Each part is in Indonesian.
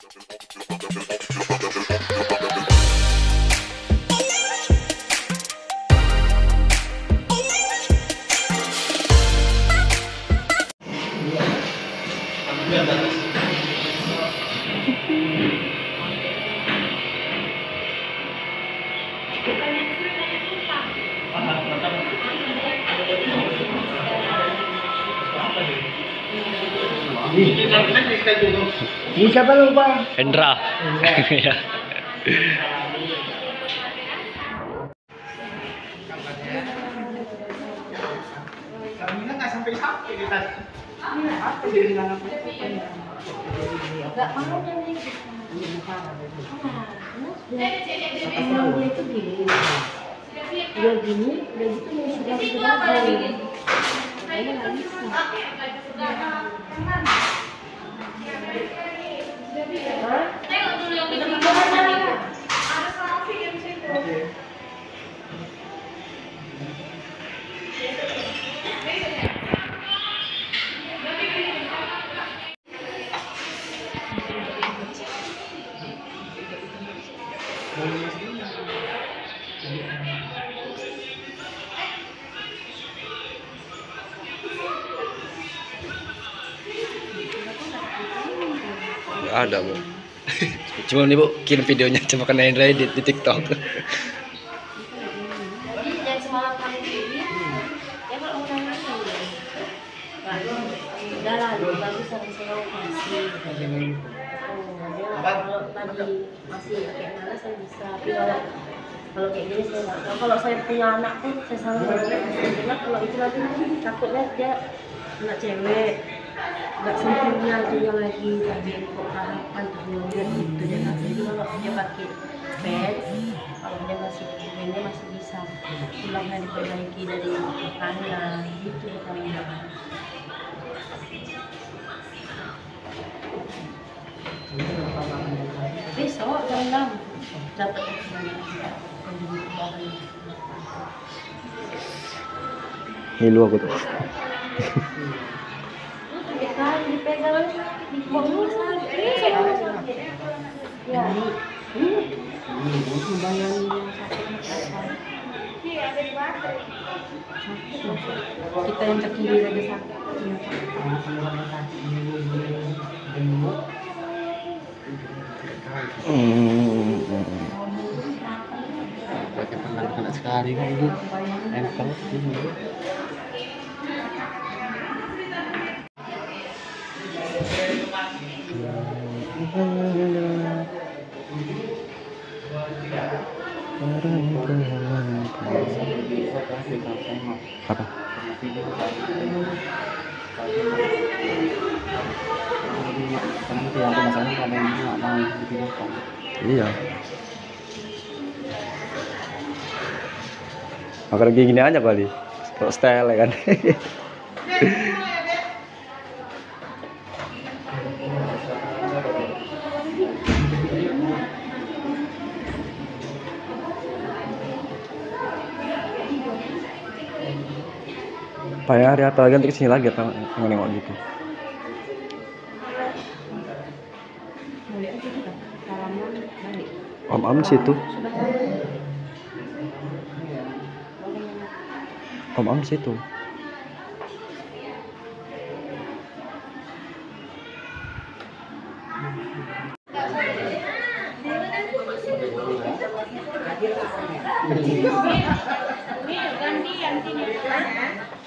Bisa pa Hendra. Iya. Kami nggak sampai sampai kita. Gak mau kan dia itu gini Dia gini, udah gitu sudah Makanya nggak bisa Hah? Gimana? Nggak ada bu. Cuma nih bu, kirim videonya cuma kena Hendra di, di TikTok. Ya kalau tadi masih kayak mana saya bisa Tapi kalau kalau kayak gini saya nggak tahu kalau saya punya anak pun saya selalu bilang kalau itu nanti takutnya dia anak cewek nggak sempurna dia lagi kok harapan terlalu gitu dia nggak jadi kalau dia pakai pad kalau dia masih bandnya masih bisa tulangnya diperbaiki dari makanan gitu kalau besok jam enam. Dapat Ngilu aku tuh. Dipegang. Kita yang terkiri saja sakit. Hmm. Pakai penang sekali kan ibu. Empel. Apa? Iya. Makan lagi gini aja kali. Style kan. Pak ya hari apa lagi nanti ke sini lagi apa nengok gitu. Kita. Salaman balik. Om Am situ. Sudah Om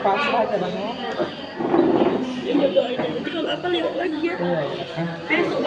Pasrah aja bang. Kalau apa lihat lagi ya. Besok.